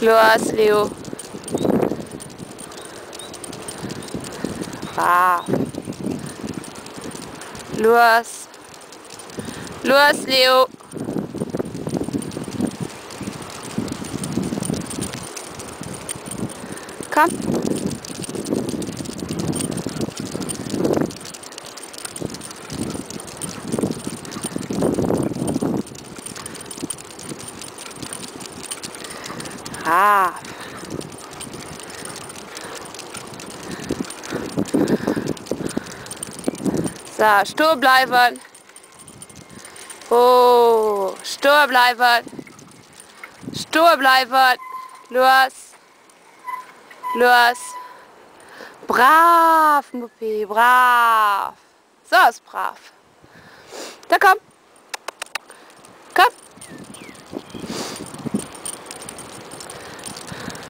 Los, Leo. Brav. Los. Los, Leo. Komm. Brav. So, stur bleiben. Oh, stur bleiben. Stur bleiben. Los. Los. Brav, Muppi, brav. So ist brav. Da komm.